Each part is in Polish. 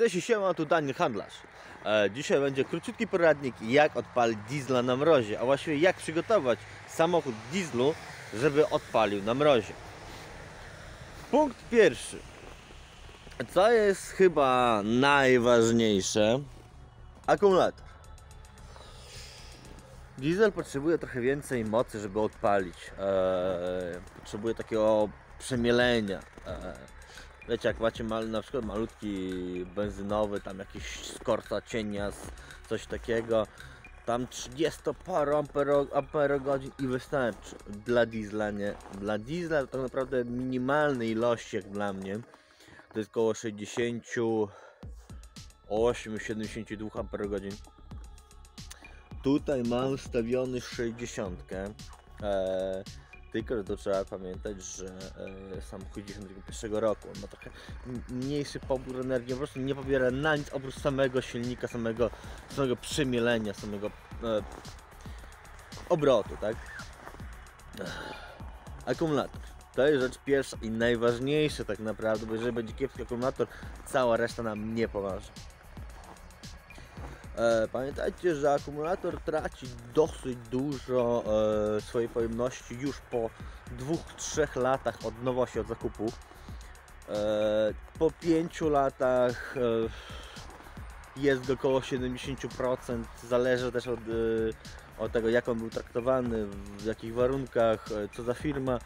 Cześć siema, tu Daniel Handlarz. E, dzisiaj będzie króciutki poradnik jak odpalić diesla na mrozie, a właściwie jak przygotować samochód dieslu, żeby odpalił na mrozie. Punkt pierwszy. Co jest chyba najważniejsze? Akumulator. Diesel potrzebuje trochę więcej mocy, żeby odpalić. Eee, potrzebuje takiego przemielenia. Eee, wiecie, jak macie mal, na przykład malutki benzynowy, tam jakiś skorca cienia, coś takiego, tam 30 paru ampero, amperogodzin i wystarczy. Dla diesla nie. Dla diesla to tak naprawdę minimalnej ilości, jak dla mnie. To jest około 68-72 amperogodzin. Tutaj mam wstawiony 60. Eee, tylko, że to trzeba pamiętać, że e, samochód 91 roku ma trochę mniejszy pobór energii, po prostu nie pobiera na nic oprócz samego silnika, samego, samego przemielenia, samego e, obrotu, tak? Akumulator. To jest rzecz pierwsza i najważniejsza tak naprawdę, bo jeżeli będzie kiepski akumulator, cała reszta nam nie pomoże. E, Pamiętajcie, że akumulator traci dosyć dużo e, swojej pojemności już po 2-3 latach od nowości, od zakupu. E, po 5 latach jest około 70%, zależy też od, od tego jak on był traktowany, w jakich warunkach, co za firma.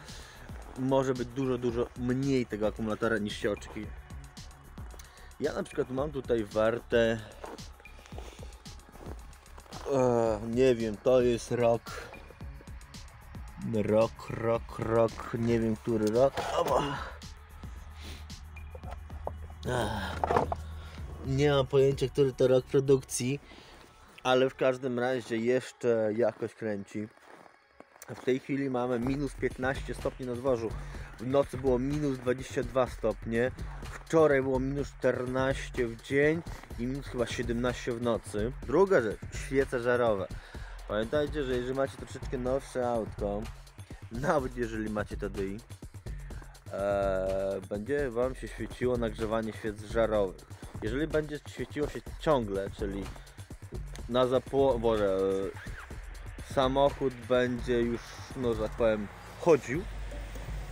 Może być dużo, dużo mniej tego akumulatora niż się oczekuje. Ja na przykład mam tutaj warte E, nie wiem, to jest rok. Rok, rok, rok, nie wiem który rok. Nie mam pojęcia, który to rok produkcji, ale w każdym razie jeszcze jakoś kręci. W tej chwili mamy minus 15 stopni na dworzu. W nocy było minus 22 stopnie. Wczoraj było minus 14 w dzień i minus chyba 17 w nocy. Druga rzecz, świece żarowe. Pamiętajcie, że jeżeli macie troszeczkę nowsze autko, nawet jeżeli macie TDI, e, będzie Wam się świeciło nagrzewanie świec żarowych. Jeżeli będzie świeciło się ciągle, czyli na zapło... Boże, e, samochód będzie już, no że tak powiem, chodził,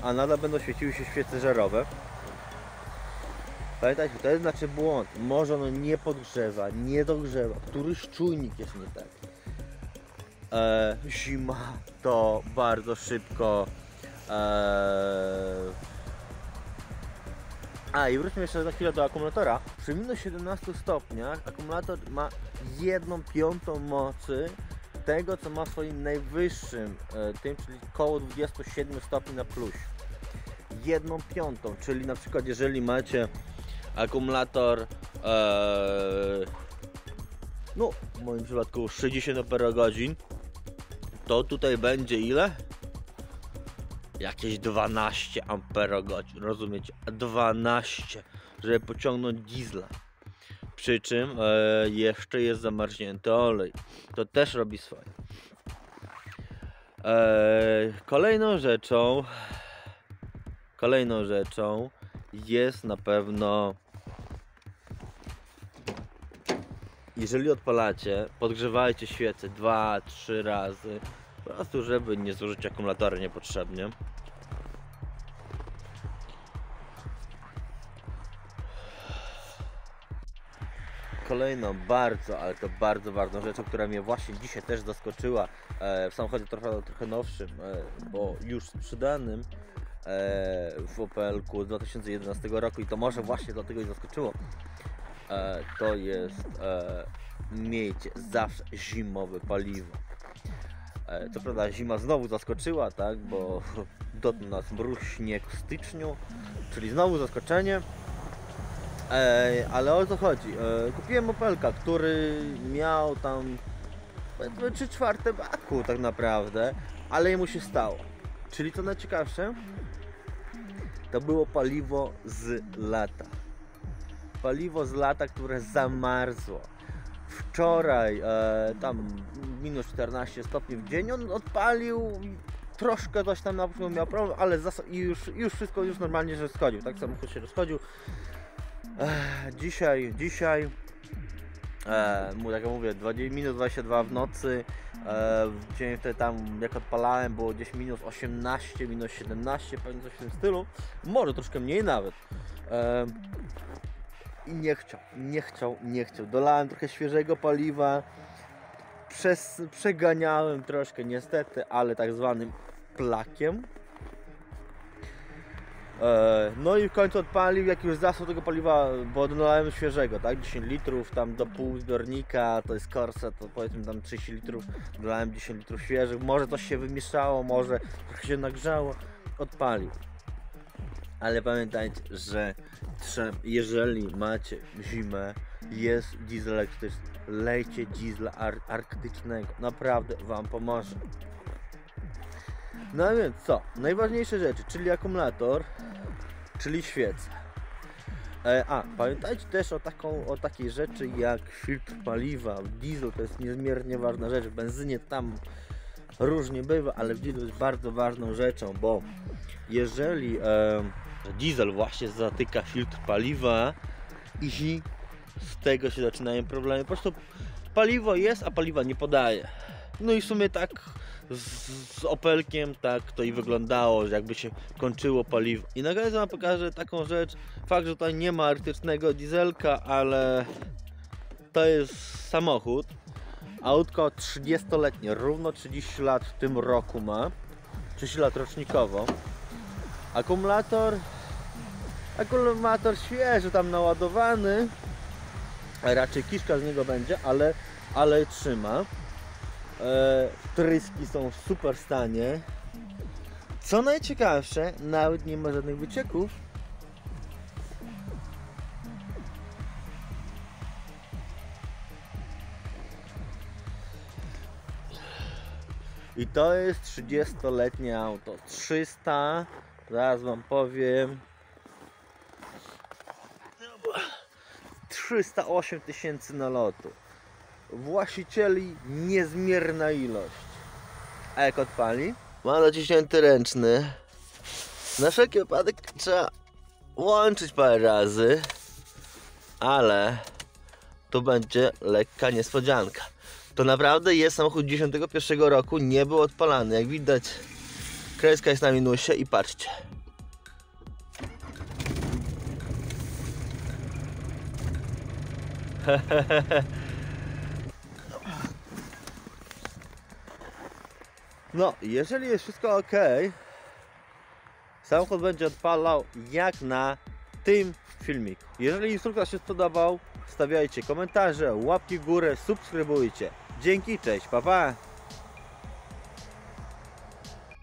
a nadal będą świeciły się świece żarowe. Pamiętajcie, to jest znaczy błąd. Może ono nie podgrzewa, nie dogrzewa. Któryś czujnik jest nie tak. E, zima to bardzo szybko. E, a i wróćmy jeszcze na chwilę do akumulatora. Przy minus 17 stopniach akumulator ma 1 piątą mocy tego, co ma w swoim najwyższym e, tym, czyli około 27 stopni na plus. Jedną piątą, czyli na przykład jeżeli macie akumulator e, no w moim przypadku 60 amperogodzin to tutaj będzie ile? Jakieś 12 amperogodzin, rozumiecie? 12, żeby pociągnąć diesla. Przy czym e, jeszcze jest zamarznięty olej. To też robi swoje. E, kolejną rzeczą kolejną rzeczą jest na pewno jeżeli odpalacie, podgrzewajcie świecę 2-3 razy po prostu, żeby nie zużyć akumulatora niepotrzebnie. Kolejną bardzo, ale to bardzo ważną rzeczą, która mnie właśnie dzisiaj też zaskoczyła e, w samochodzie trochę, trochę nowszym, e, bo już sprzedanym e, w Opelku z 2011 roku i to może właśnie dlatego i zaskoczyło. E, to jest e, miejcie zawsze zimowe paliwo. E, co prawda zima znowu zaskoczyła, tak, bo dotknął nas mróz, śnieg w styczniu, czyli znowu zaskoczenie. Ale o co chodzi? Kupiłem Opelka, który miał tam powiedzmy 3 czwarte baku tak naprawdę, ale jemu się stało. Czyli co najciekawsze, to było paliwo z lata. Paliwo z lata, które zamarzło. Wczoraj e, tam minus 14 stopni w dzień on odpalił troszkę coś tam na początku miał problem, ale i już, już wszystko już normalnie się rozchodził, tak samochód się rozchodził Ech, dzisiaj, dzisiaj, e, mu- jak ja mówię, 20, minus 22 w nocy. E, w dzień wtedy tam, jak odpalałem, było gdzieś minus 18, minus 17, pewnie coś w tym stylu. Może troszkę mniej nawet. E, I nie chciał, nie chciał, nie chciał. Dolałem trochę świeżego paliwa. Przez, przeganiałem troszkę niestety, ale tak zwanym plakiem. E, No i w końcu odpalił, jak już zasł tego paliwa, bo dolałem świeżego, tak? 10 litrów tam do pół zbiornika, to jest Corsa, to powiedzmy tam 30 litrów, dolałem 10 litrów świeżych, może coś się wymieszało, może trochę się nagrzało, odpalił. Ale pamiętajcie, że jeżeli macie zimę, jest diesel elektryczny, lejcie diesla ar- arktycznego, naprawdę Wam pomoże. No więc co? Najważniejsze rzeczy, czyli akumulator, czyli świece. A, pamiętajcie też o, taką, o takiej rzeczy jak filtr paliwa. Diesel to jest niezmiernie ważna rzecz. W benzynie tam różnie bywa, ale w dieslu jest bardzo ważną rzeczą, bo jeżeli diesel właśnie zatyka filtr paliwa i z tego się zaczynają problemy. Po prostu paliwo jest, a paliwa nie podaje. No i w sumie tak z, z Opelkiem tak to i wyglądało, że jakby się kończyło paliwo. I na koniec wam pokażę taką rzecz. Fakt, że tutaj nie ma artycznego dieselka, ale to jest samochód. Autko 30-letnie, równo 30 lat w tym roku ma. 30 lat rocznikowo. Akumulator akumulator świeży tam naładowany. Raczej kiszka z niego będzie, ale, ale trzyma. E, tryski są w super stanie. Co najciekawsze, nawet nie ma żadnych wycieków. I to jest 30-letnie auto. 300, zaraz wam powiem. 308 tysięcy nalotu. Właścicieli niezmierna ilość. A jak odpali? Ma naciśnięty ręczny. Na wszelki wypadek trzeba łączyć parę razy, ale to będzie lekka niespodzianka. To naprawdę jest samochód 91 roku, nie był odpalany. Jak widać, kreska jest na minusie i patrzcie. No, jeżeli jest wszystko ok, samochód będzie odpalał jak na tym filmiku. Jeżeli instruktor się spodobał, stawiajcie komentarze, łapki w górę, subskrybujcie. Dzięki, cześć, pa pa!